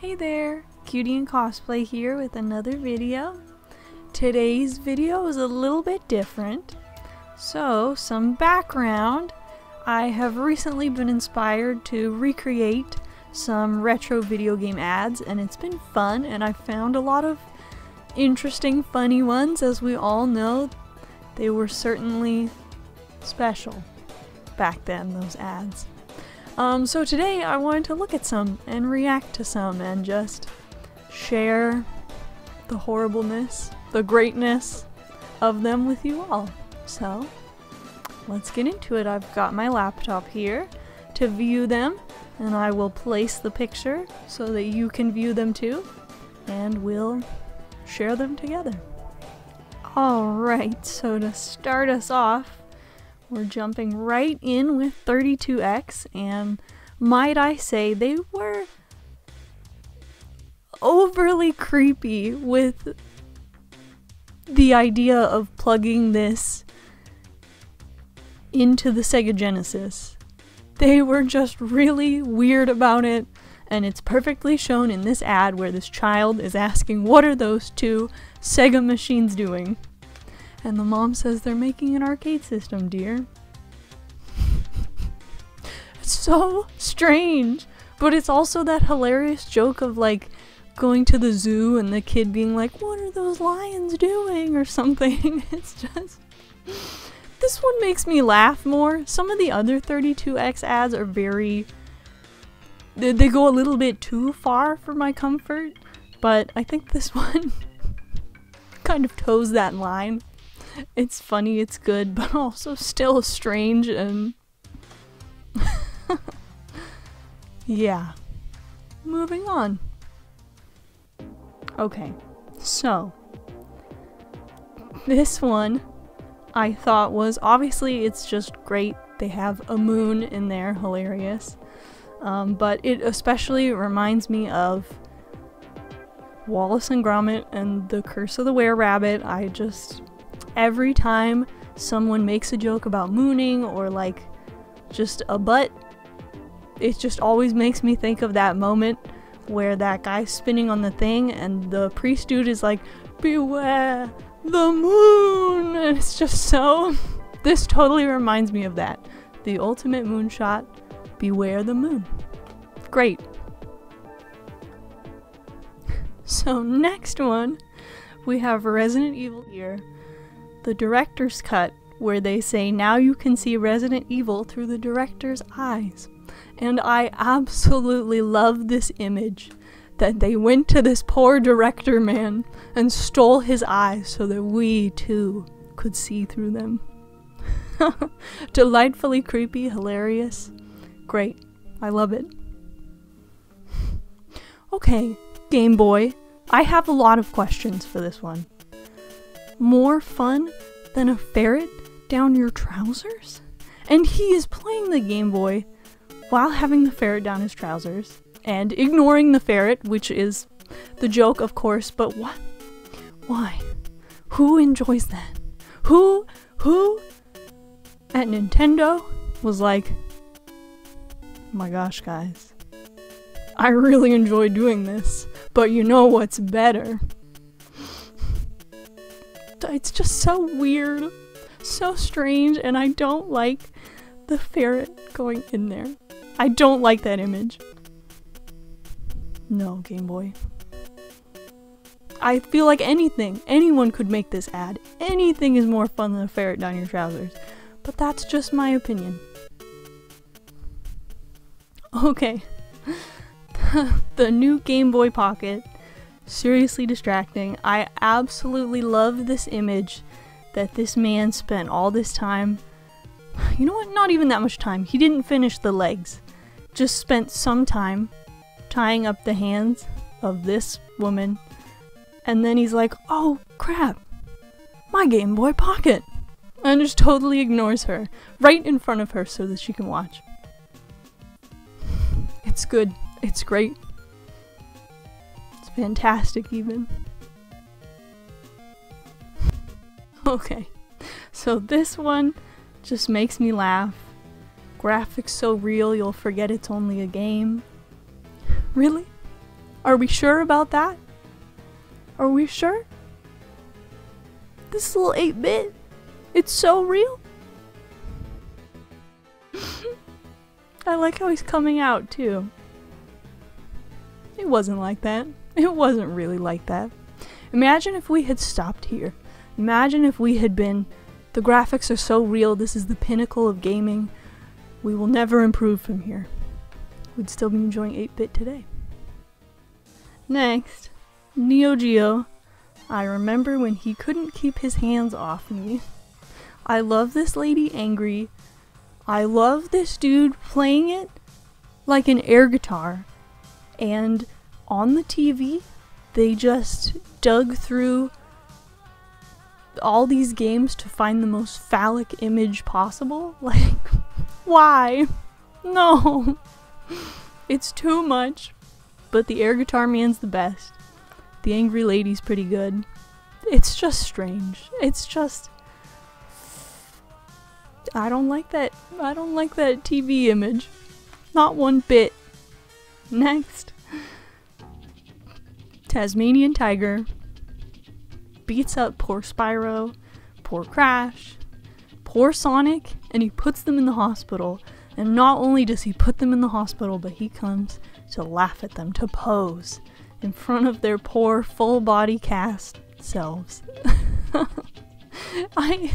Hey there, Cutie in Cosplay here with another video. Today's video is a little bit different. So, some background. I have recently been inspired to recreate some retro video game ads and it's been fun and I found a lot of interesting funny ones as we all know they were certainly special back then those ads. Um, so today I wanted to look at some and react to some and just share the horribleness, the greatness of them with you all. So let's get into it. I've got my laptop here to view them and I will place the picture so that you can view them too and we'll share them together. Alright, so to start us off, we're jumping right in with 32X, and might I say, they were overly creepy with the idea of plugging this into the Sega Genesis. They were just really weird about it, and it's perfectly shown in this ad where this child is asking, What are those two Sega machines doing? And the mom says they're making an arcade system, dear. it's so strange. But it's also that hilarious joke of like going to the zoo and the kid being like, What are those lions doing? or something. it's just. This one makes me laugh more. Some of the other 32X ads are very. They, they go a little bit too far for my comfort, but I think this one kind of toes that line it's funny, it's good, but also still strange and. yeah. Moving on. Okay, so. This one I thought was obviously it's just great. They have a moon in there, hilarious. Um, but it especially reminds me of Wallace and Gromit and the Curse of the Were Rabbit. I just every time someone makes a joke about mooning or like just a butt, it just always makes me think of that moment where that guy's spinning on the thing and the priest dude is like, Beware the moon! And it's just so. This totally reminds me of that. The ultimate moonshot, beware the moon. Great. So, next one, we have Resident Evil here the director's cut, where they say now you can see Resident Evil through the director's eyes. And I absolutely love this image that they went to this poor director man and stole his eyes so that we too could see through them. Delightfully creepy, hilarious. Great. I love it. Okay, Game Boy. I have a lot of questions for this one more fun than a ferret down your trousers? And he is playing the Game Boy while having the ferret down his trousers and ignoring the ferret, which is the joke, of course, but what? Why? Who enjoys that? Who, who at Nintendo was like, my gosh, guys, I really enjoy doing this, but you know what's better? It's just so weird, so strange, and I don't like the ferret going in there. I don't like that image. No, Game Boy. I feel like anything, anyone could make this ad. Anything is more fun than a ferret down your trousers. But that's just my opinion. Okay. the new Game Boy Pocket seriously distracting. I absolutely love this image that this man spent all this time. You know what? Not even that much time. He didn't finish the legs. Just spent some time tying up the hands of this woman. And then he's like, oh crap, my Game Boy Pocket. And just totally ignores her right in front of her so that she can watch. It's good. It's great fantastic, even. okay, so this one just makes me laugh. Graphics so real you'll forget it's only a game. Really? Are we sure about that? Are we sure? This little 8 bit, it's so real. I like how he's coming out too. It wasn't like that. It wasn't really like that. Imagine if we had stopped here. Imagine if we had been, the graphics are so real, this is the pinnacle of gaming. We will never improve from here. We'd still be enjoying 8-bit today. Next, Neo Geo. I remember when he couldn't keep his hands off me. I love this lady angry. I love this dude playing it like an air guitar. And on the TV, they just dug through all these games to find the most phallic image possible. Like, why? No. It's too much. But the air guitar man's the best. The angry lady's pretty good. It's just strange. It's just I don't like that I don't like that TV image. Not one bit. Next. Tasmanian Tiger beats up poor Spyro, poor Crash, poor Sonic, and he puts them in the hospital. And not only does he put them in the hospital, but he comes to laugh at them, to pose in front of their poor full body cast selves. I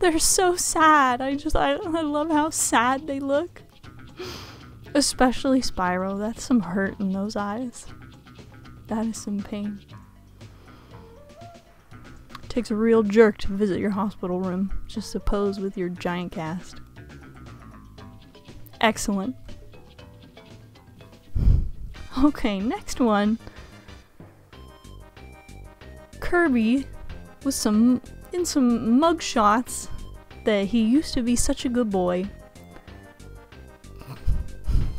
they're so sad. I just I, I love how sad they look. Especially Spyro. That's some hurt in those eyes. That is some pain. It takes a real jerk to visit your hospital room just to pose with your giant cast. Excellent. Okay, next one. Kirby with some in some mug shots that he used to be such a good boy.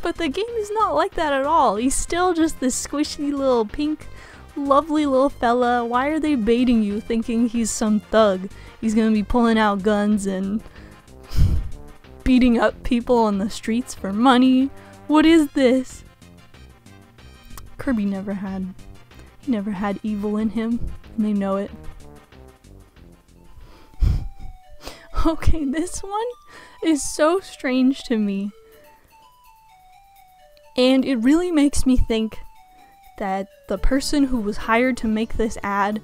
But the game is not like that at all. He's still just this squishy little pink, lovely little fella. Why are they baiting you thinking he's some thug? He's gonna be pulling out guns and beating up people on the streets for money. What is this? Kirby never had he never had evil in him, and they know it. okay, this one is so strange to me. And it really makes me think that the person who was hired to make this ad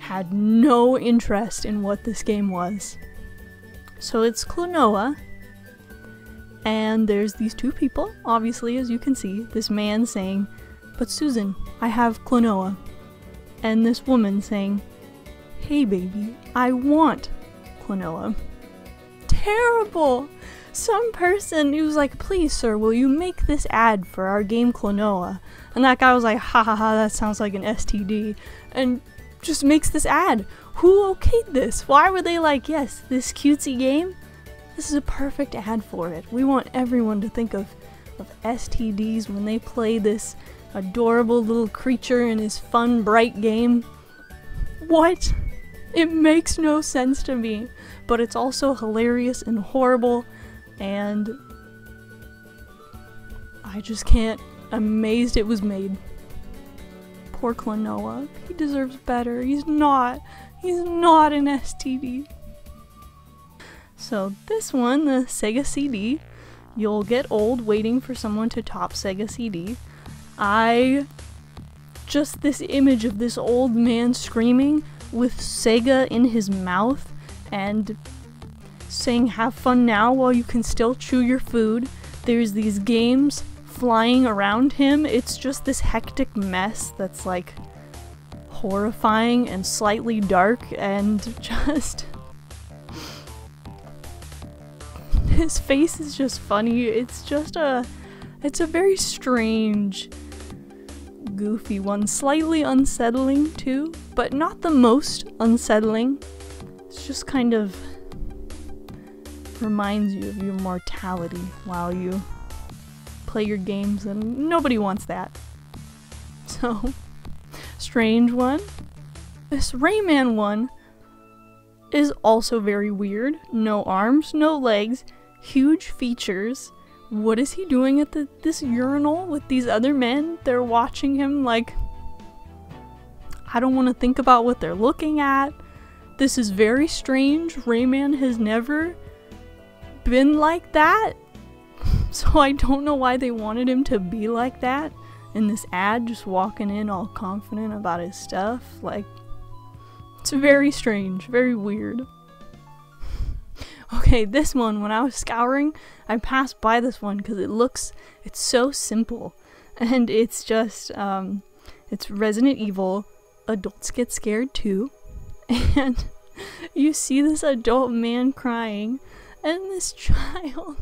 had no interest in what this game was. So it's Klonoa, and there's these two people, obviously, as you can see. This man saying, But Susan, I have Klonoa. And this woman saying, Hey baby, I want Klonoa. Terrible! Some person who was like, please sir, will you make this ad for our game Klonoa? And that guy was like, ha ha ha, that sounds like an STD. And just makes this ad. Who okayed this? Why were they like, yes, this cutesy game? This is a perfect ad for it. We want everyone to think of, of STDs when they play this adorable little creature in his fun, bright game. What? It makes no sense to me, but it's also hilarious and horrible and I just can't. Amazed it was made. Poor Klonoa. He deserves better. He's not. He's not an STD. So this one, the Sega CD, you'll get old waiting for someone to top Sega CD. I just this image of this old man screaming with Sega in his mouth and saying have fun now while you can still chew your food. There's these games flying around him. It's just this hectic mess that's like horrifying and slightly dark and just his face is just funny. It's just a it's a very strange goofy one, slightly unsettling too, but not the most unsettling. It's just kind of reminds you of your mortality while you play your games, and nobody wants that. So, strange one. This Rayman one is also very weird. No arms, no legs, huge features, what is he doing at the, this urinal with these other men? They're watching him like. I don't want to think about what they're looking at. This is very strange. Rayman has never been like that. So I don't know why they wanted him to be like that in this ad, just walking in all confident about his stuff. Like, it's very strange, very weird. okay, this one, when I was scouring, I passed by this one because it looks, it's so simple. And it's just, um, it's Resident Evil. Adults get scared too. And you see this adult man crying, and this child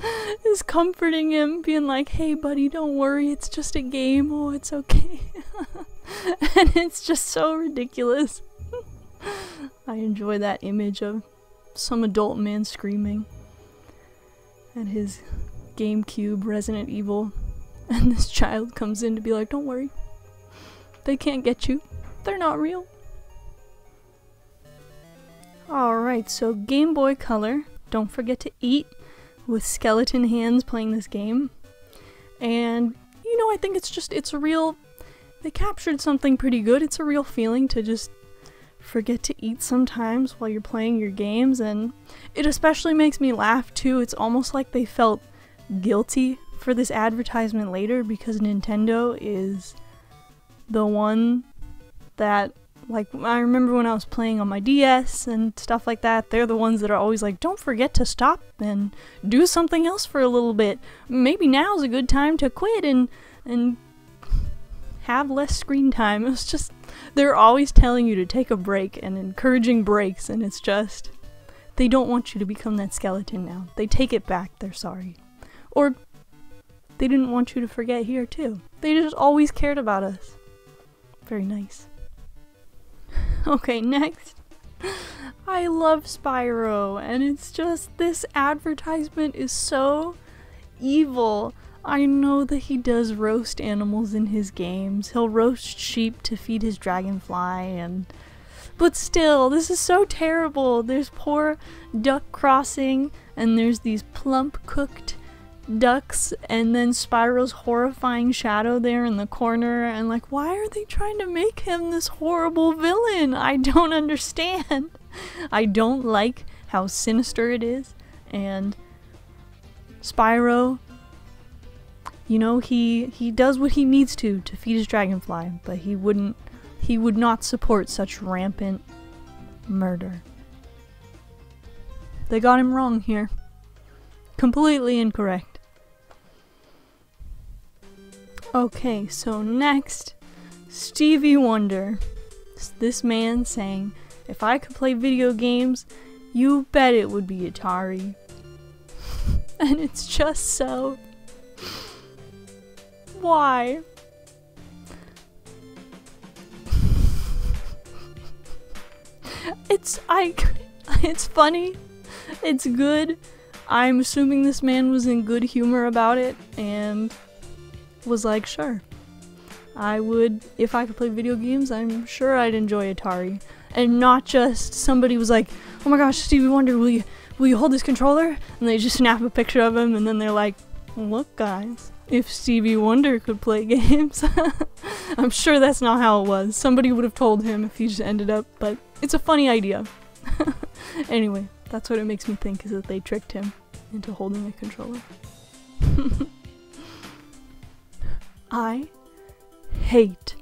is comforting him, being like, hey, buddy, don't worry, it's just a game. Oh, it's okay. and it's just so ridiculous. I enjoy that image of some adult man screaming at his GameCube Resident Evil, and this child comes in to be like, don't worry, they can't get you, they're not real. Alright, so Game Boy Color, don't forget to eat with skeleton hands playing this game. And, you know, I think it's just, it's a real, they captured something pretty good. It's a real feeling to just forget to eat sometimes while you're playing your games. And it especially makes me laugh too. It's almost like they felt guilty for this advertisement later because Nintendo is the one that like I remember when I was playing on my DS and stuff like that, they're the ones that are always like, "Don't forget to stop and do something else for a little bit. Maybe now's a good time to quit and and have less screen time." It's just they're always telling you to take a break and encouraging breaks and it's just they don't want you to become that skeleton now. They take it back. They're sorry. Or they didn't want you to forget here too. They just always cared about us. Very nice. Okay, next. I love Spyro, and it's just this advertisement is so evil. I know that he does roast animals in his games. He'll roast sheep to feed his dragonfly and but still, this is so terrible. There's poor duck crossing and there's these plump cooked ducks and then Spyro's horrifying shadow there in the corner and like why are they trying to make him this horrible villain? I don't understand. I don't like how sinister it is and Spyro you know he he does what he needs to to feed his dragonfly but he wouldn't he would not support such rampant murder. They got him wrong here. Completely incorrect. Okay, so next, Stevie Wonder. this man saying, if I could play video games, you bet it would be Atari. and it's just so. Why? it's I it's funny. It's good. I'm assuming this man was in good humor about it and was like, sure. I would, if I could play video games, I'm sure I'd enjoy Atari. And not just somebody was like, oh my gosh, Stevie Wonder, will you, will you hold this controller? And they just snap a picture of him and then they're like, look guys, if Stevie Wonder could play games. I'm sure that's not how it was. Somebody would have told him if he just ended up, but it's a funny idea. anyway, that's what it makes me think is that they tricked him into holding a controller. I hate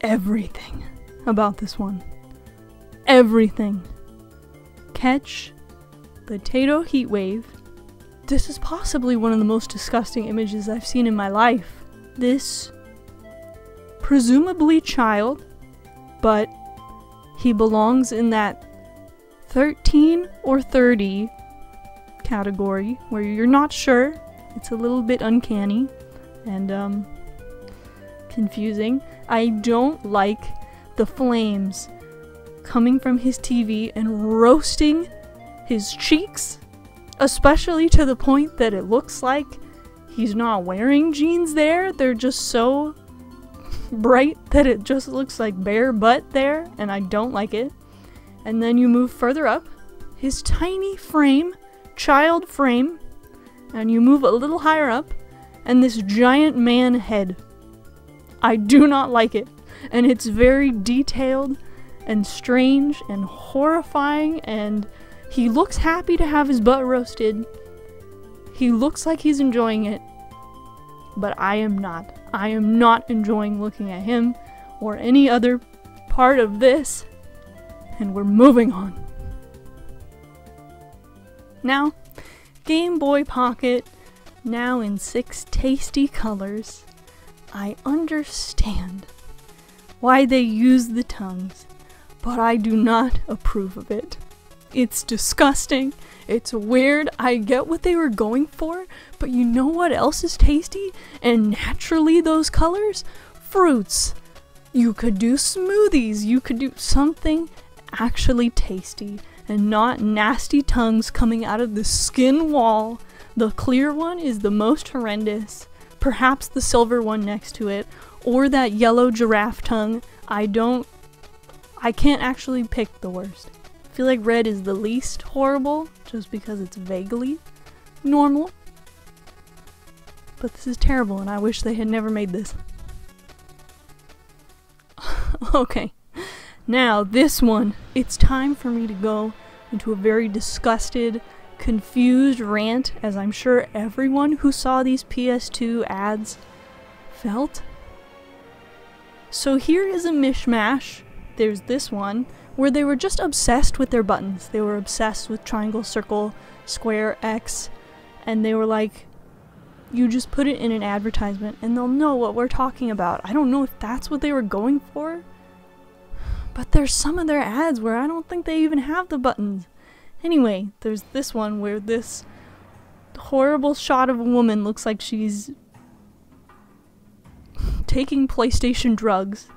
everything about this one. Everything. Catch, potato heat wave. This is possibly one of the most disgusting images I've seen in my life. This presumably child, but he belongs in that 13 or 30 category where you're not sure. It's a little bit uncanny and um, confusing. I don't like the flames coming from his TV and roasting his cheeks, especially to the point that it looks like he's not wearing jeans there. They're just so bright that it just looks like bare butt there, and I don't like it. And then you move further up, his tiny frame, child frame, and you move a little higher up, and this giant man head. I do not like it, and it's very detailed and strange and horrifying, and he looks happy to have his butt roasted. He looks like he's enjoying it, but I am not. I am not enjoying looking at him or any other part of this, and we're moving on. Now, Game Boy Pocket, now in six tasty colors. I understand why they use the tongues, but I do not approve of it. It's disgusting. It's weird. I get what they were going for, but you know what else is tasty? And naturally, those colors? Fruits. You could do smoothies. You could do something actually tasty and not nasty tongues coming out of the skin wall. The clear one is the most horrendous, perhaps the silver one next to it, or that yellow giraffe tongue. I don't. I can't actually pick the worst. I feel like red is the least horrible, just because it's vaguely normal. But this is terrible, and I wish they had never made this. okay. Now, this one, it's time for me to go into a very disgusted, confused rant, as I'm sure everyone who saw these PS2 ads felt. So here is a mishmash. There's this one, where they were just obsessed with their buttons. They were obsessed with triangle, circle, square, X, and they were like, you just put it in an advertisement and they'll know what we're talking about. I don't know if that's what they were going for, but there's some of their ads where I don't think they even have the buttons. Anyway, there's this one where this horrible shot of a woman looks like she's taking PlayStation drugs.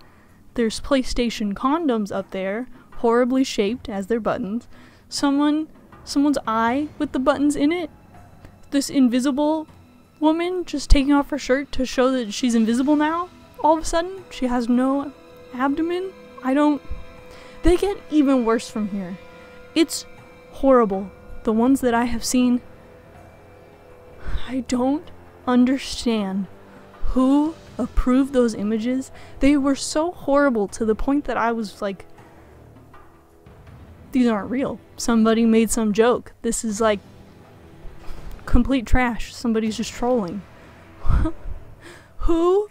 There's PlayStation condoms up there, horribly shaped as their buttons. Someone someone's eye with the buttons in it. This invisible woman just taking off her shirt to show that she's invisible now. All of a sudden, she has no abdomen. I don't. They get even worse from here. It's horrible. The ones that I have seen. I don't understand who approved those images. They were so horrible to the point that I was like, these aren't real. Somebody made some joke. This is like complete trash. Somebody's just trolling. who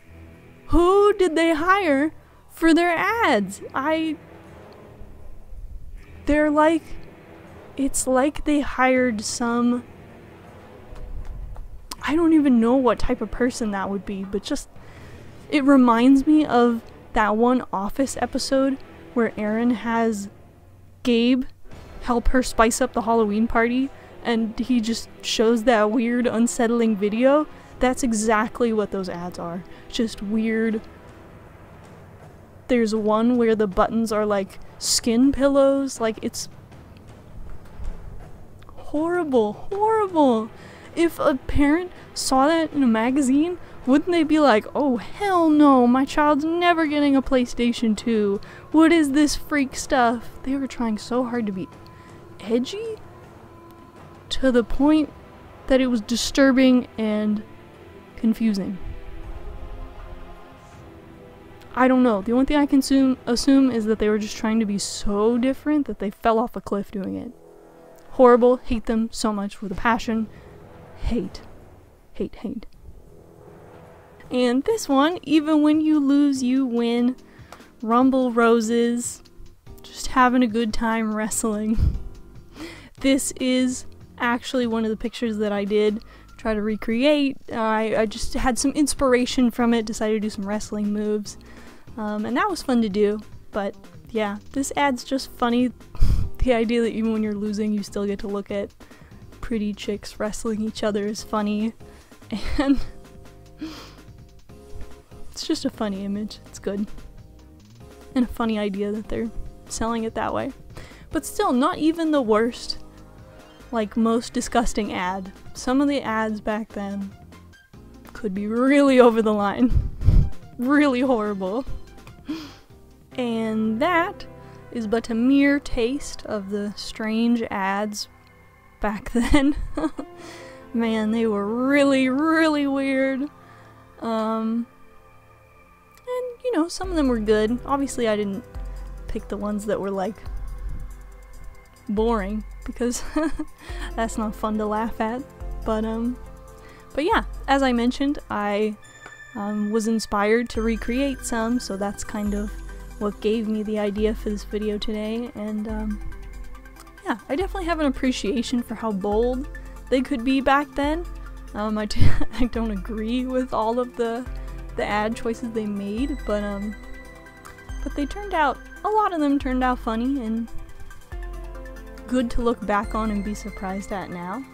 who did they hire for their ads. I. They're like. It's like they hired some. I don't even know what type of person that would be, but just. It reminds me of that one Office episode where Erin has Gabe help her spice up the Halloween party and he just shows that weird, unsettling video. That's exactly what those ads are. Just weird, there's one where the buttons are like skin pillows. Like it's horrible, horrible. If a parent saw that in a magazine, wouldn't they be like, oh hell no, my child's never getting a PlayStation 2. What is this freak stuff? They were trying so hard to be edgy to the point that it was disturbing and confusing. I don't know. The only thing I can assume, assume is that they were just trying to be so different that they fell off a cliff doing it. Horrible. Hate them so much with a passion. Hate. Hate, hate. And this one, even when you lose, you win. Rumble Roses. Just having a good time wrestling. this is actually one of the pictures that I did try to recreate. I, I just had some inspiration from it, decided to do some wrestling moves. Um, and that was fun to do. But yeah, this ad's just funny. the idea that even when you're losing, you still get to look at pretty chicks wrestling each other is funny. And it's just a funny image. It's good. And a funny idea that they're selling it that way. But still, not even the worst, like, most disgusting ad. Some of the ads back then could be really over the line. really horrible. And that is but a mere taste of the strange ads back then. man, they were really, really weird. Um, and, you know, some of them were good. Obviously, I didn't pick the ones that were, like, boring, because that's not fun to laugh at. But, um, but yeah, as I mentioned, I um, was inspired to recreate some, so that's kind of what gave me the idea for this video today, and, um, yeah, I definitely have an appreciation for how bold they could be back then. Um, I t I don't agree with all of the the ad choices they made, but um, but they turned out a lot of them turned out funny and good to look back on and be surprised at now.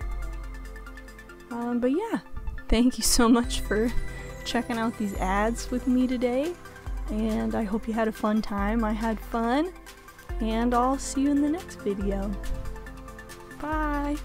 Um, but yeah, thank you so much for checking out these ads with me today, and I hope you had a fun time. I had fun, and I'll see you in the next video. Bye!